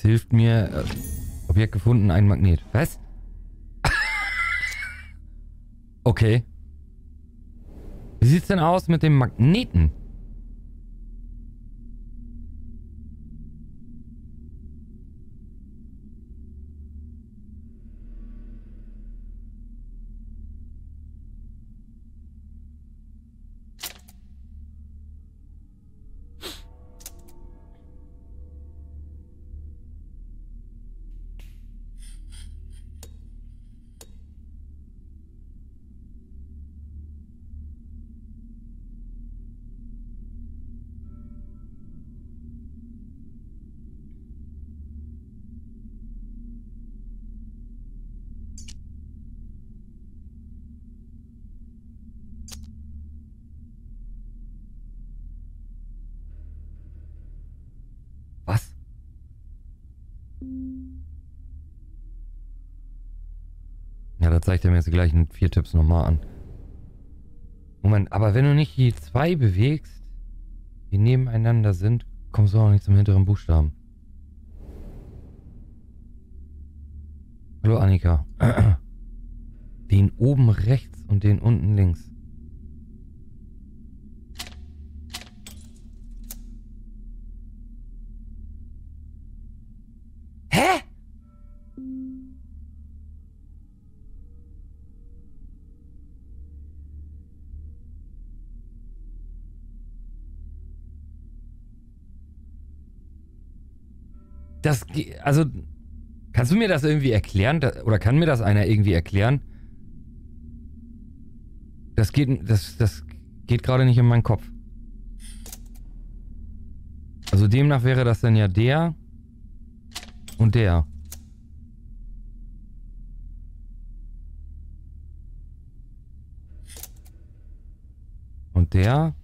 Das hilft mir. Äh, Objekt gefunden, ein Magnet. Was? okay. Wie sieht's denn aus mit dem Magneten? Zeigt er mir jetzt die gleichen vier Tipps nochmal an. Moment, aber wenn du nicht die zwei bewegst, die nebeneinander sind, kommst du auch nicht zum hinteren Buchstaben. Hallo Annika. Den oben rechts und den unten links. Das, also, kannst du mir das irgendwie erklären? Oder kann mir das einer irgendwie erklären? Das geht, das, das geht gerade nicht in meinen Kopf. Also demnach wäre das dann ja der und der. Und der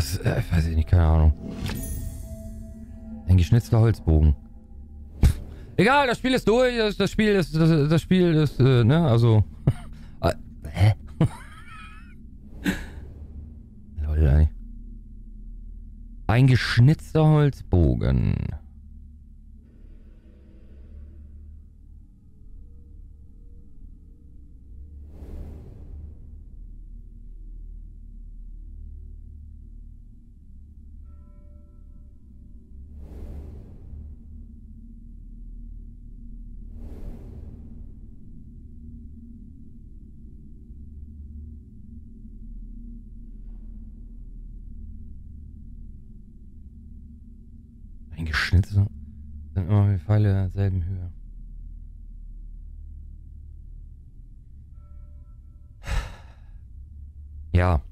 Das, äh, weiß ich nicht, keine Ahnung. Ein geschnitzter Holzbogen. Egal, das Spiel ist durch, das, das Spiel ist, das, das Spiel ist, äh, ne, also. äh, hä? Lol, ey. Ein geschnitzter Holzbogen. Eingeschnitten sind immer die Pfeile derselben Höhe. Ja.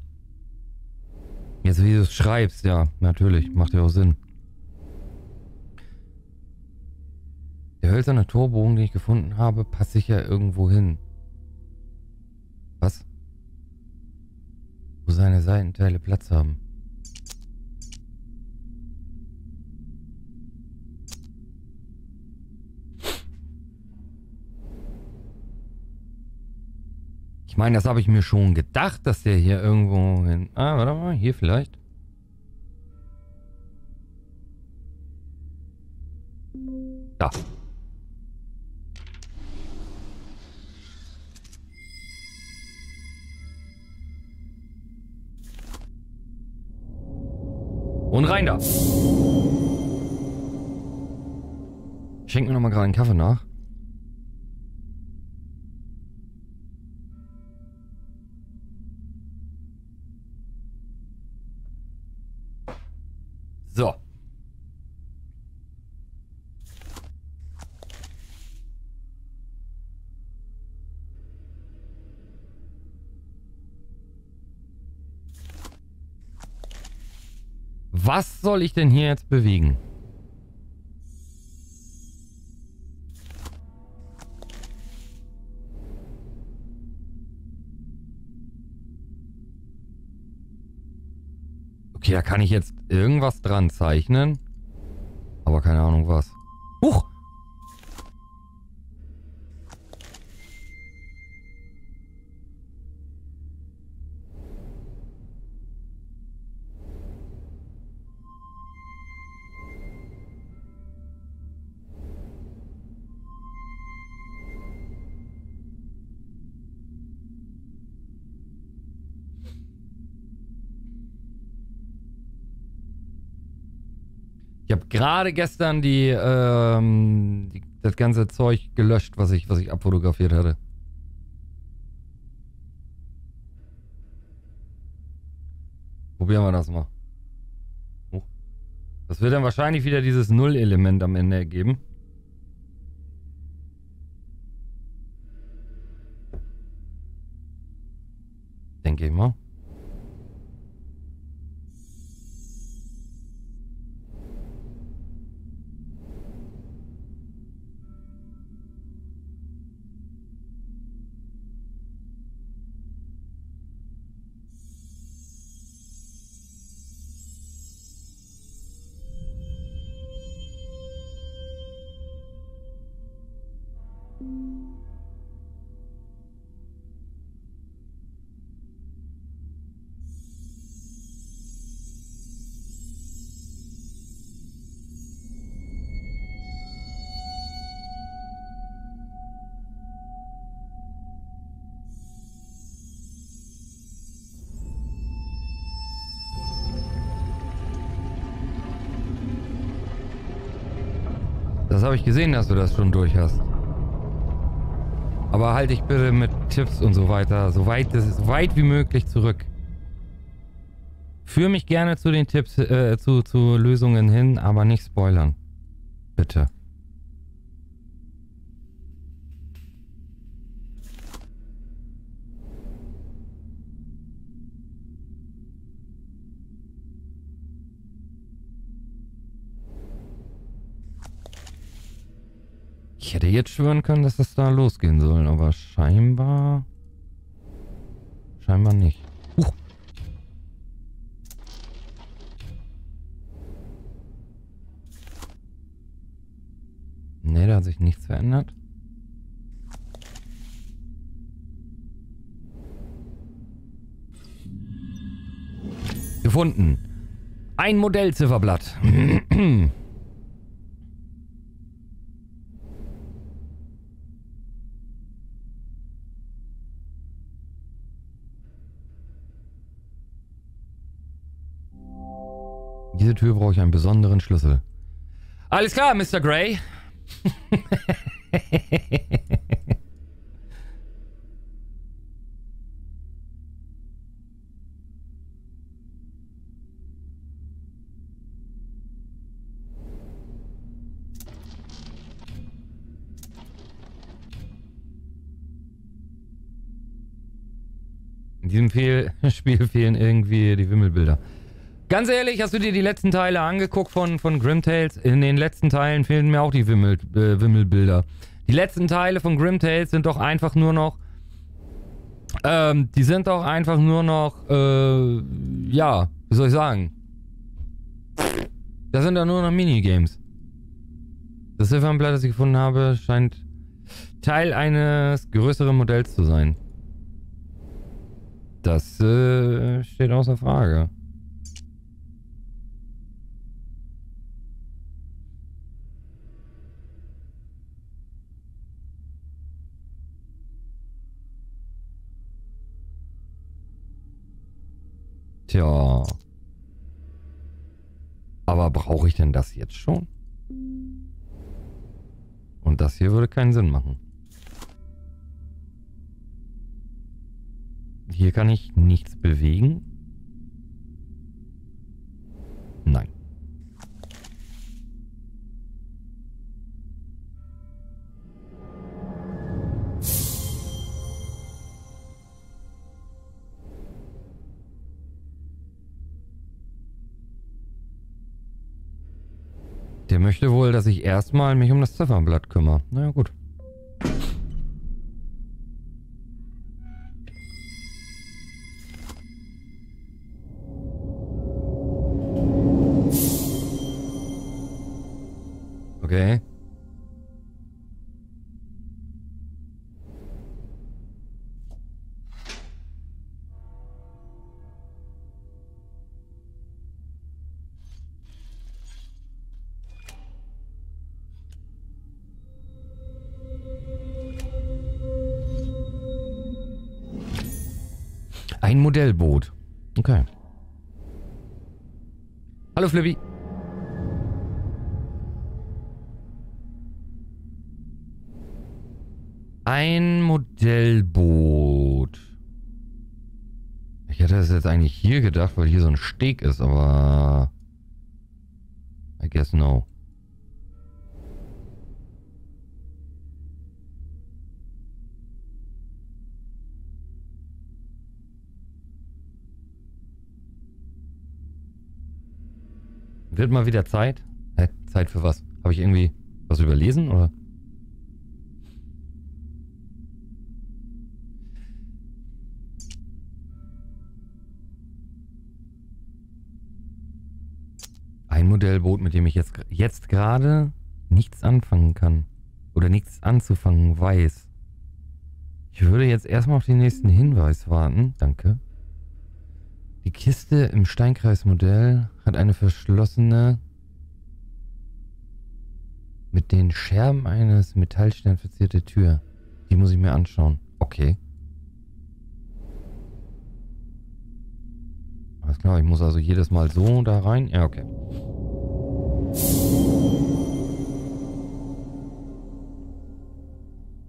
Jetzt wie du es schreibst, ja, natürlich, macht ja auch Sinn. Der hölzerne Torbogen, den ich gefunden habe, passt sich ja irgendwo hin. Was? Wo seine Seitenteile Platz haben. Meine, das habe ich mir schon gedacht, dass der hier irgendwo hin... Ah, warte mal, hier vielleicht. Da. Und rein da. Schenk mir noch mal gerade einen Kaffee nach. Was soll ich denn hier jetzt bewegen? Okay, da kann ich jetzt irgendwas dran zeichnen. Aber keine Ahnung was. Huch! Ich habe gerade gestern die, ähm, die, das ganze Zeug gelöscht, was ich, was ich abfotografiert hatte. Probieren wir das mal. Oh. Das wird dann wahrscheinlich wieder dieses Null-Element am Ende ergeben. Denke ich mal. Das habe ich gesehen, dass du das schon durch hast. Aber halte dich bitte mit Tipps und so weiter, so weit, so weit wie möglich zurück. Führ mich gerne zu den Tipps, äh, zu, zu Lösungen hin, aber nicht spoilern. Bitte. Ich hätte jetzt schwören können, dass das da losgehen soll, aber scheinbar... Scheinbar nicht. Huch. Ne, da hat sich nichts verändert. Gefunden. Ein Modellzifferblatt. Diese Tür brauche ich einen besonderen Schlüssel. Alles klar, Mr. Gray. In diesem Spiel fehlen irgendwie die Wimmelbilder. Ganz ehrlich, hast du dir die letzten Teile angeguckt von, von Grimtales? In den letzten Teilen fehlen mir auch die Wimmel, äh, Wimmelbilder. Die letzten Teile von Grimtales sind doch einfach nur noch. Ähm, die sind doch einfach nur noch. Äh, ja, wie soll ich sagen? Das sind doch nur noch Minigames. Das Ziffernblatt, das ich gefunden habe, scheint Teil eines größeren Modells zu sein. Das äh, steht außer Frage. Tja. Aber brauche ich denn das jetzt schon? Und das hier würde keinen Sinn machen. Hier kann ich nichts bewegen. Der möchte wohl, dass ich erstmal mich um das Ziffernblatt kümmere. Naja, gut. Ein Modellboot. Okay. Hallo Flippy. Ein Modellboot. Ich hätte es jetzt eigentlich hier gedacht, weil hier so ein Steg ist, aber... I guess no. Wird mal wieder Zeit? Hä? Zeit für was? Habe ich irgendwie was überlesen oder? Ein Modellboot, mit dem ich jetzt, jetzt gerade nichts anfangen kann. Oder nichts anzufangen weiß. Ich würde jetzt erstmal auf den nächsten Hinweis warten. Danke. Die Kiste im Steinkreismodell hat eine verschlossene mit den Scherben eines Metallsterns verzierte Tür. Die muss ich mir anschauen. Okay. Alles klar, ich muss also jedes Mal so da rein. Ja, okay.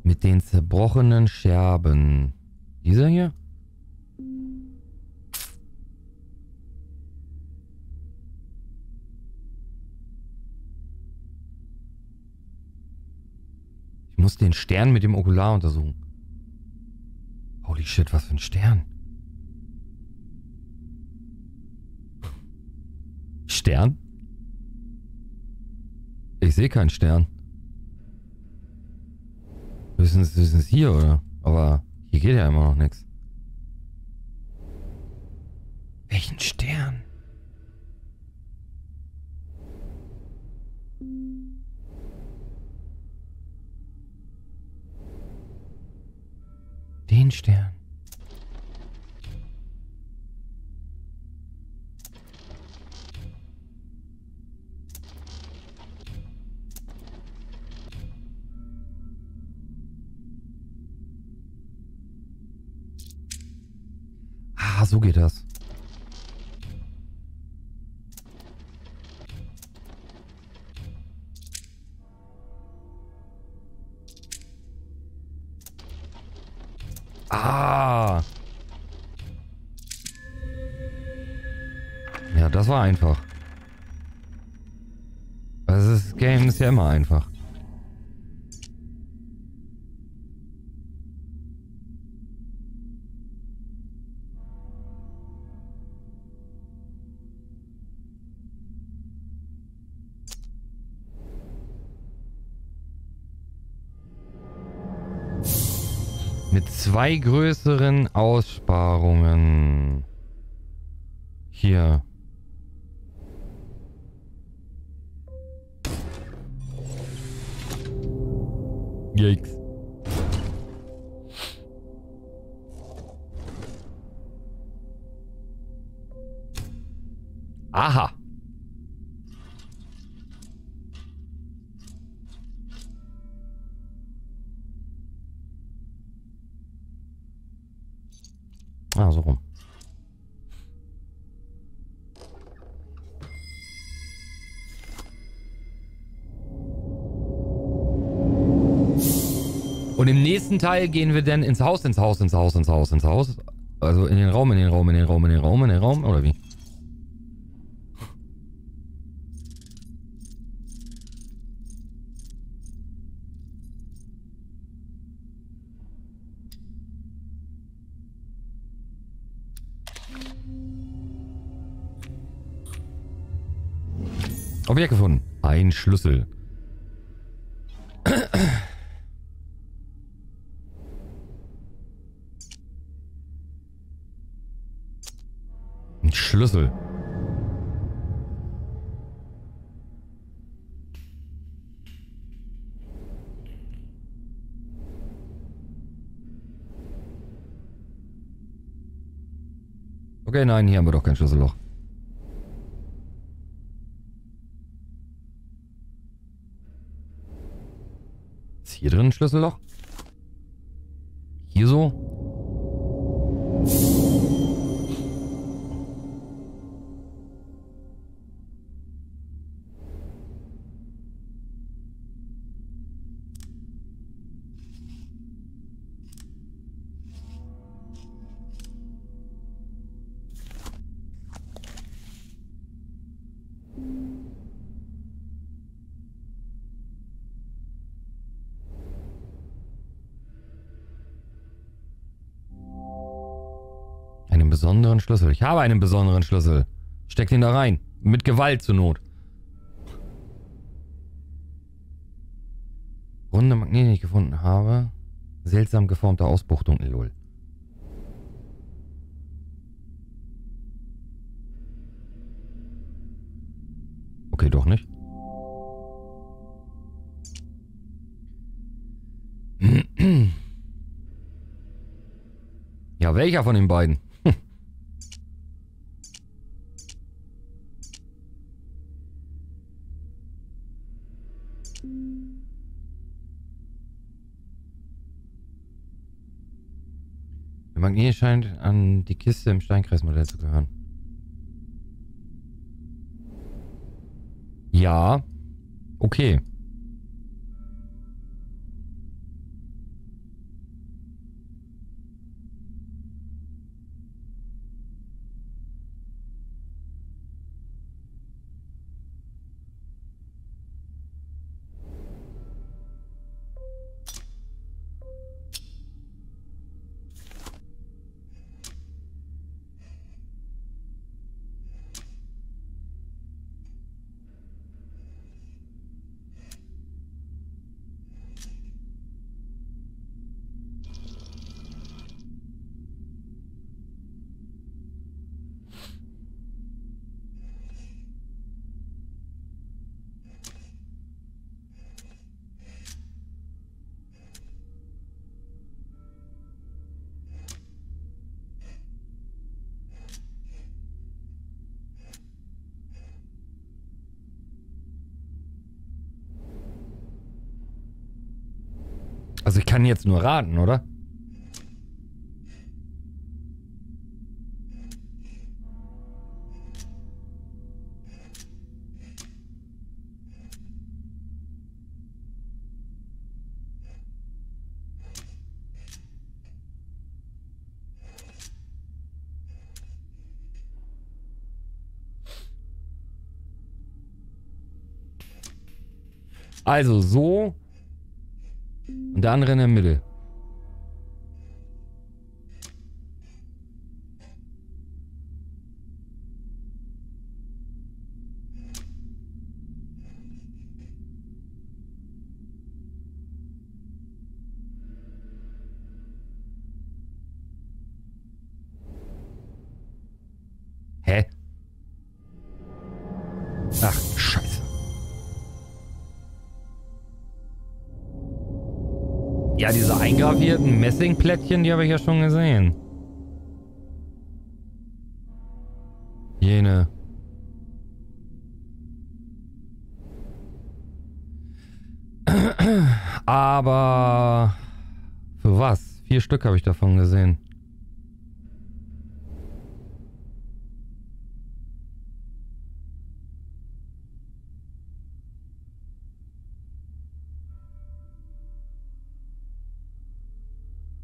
Mit den zerbrochenen Scherben. Dieser hier? Muss den Stern mit dem Okular untersuchen. Holy shit, was für ein Stern. Stern? Ich sehe keinen Stern. Höchstens, höchstens hier, oder? Aber hier geht ja immer noch nichts. Welchen Stern? Den Stern. Ah, so geht das. War einfach. Das Game ist ja immer einfach. Mit zwei größeren Aussparungen. Hier. Yikes. Aha. Nächsten Teil gehen wir dann ins Haus, ins Haus, ins Haus, ins Haus, ins Haus. Also in den Raum, in den Raum, in den Raum, in den Raum, in den Raum, oder wie? Objekt gefunden. Ein Schlüssel. Ein Schlüssel. Okay, nein, hier haben wir doch kein Schlüsselloch. Ist hier drin ein Schlüsselloch? Hier so? Besonderen Schlüssel. Ich habe einen besonderen Schlüssel. Steck den da rein. Mit Gewalt zur Not. Runde Magnet, die ich gefunden habe. Seltsam geformte Ausbuchtung, lol. Okay, doch nicht. Ja, welcher von den beiden? Magnet scheint an die Kiste im Steinkreismodell zu gehören. Ja. Okay. Also ich kann jetzt nur raten, oder? Also so der andere in der Mitte. Ja, diese eingravierten Messingplättchen, die habe ich ja schon gesehen. Jene. Aber für was? Vier Stück habe ich davon gesehen.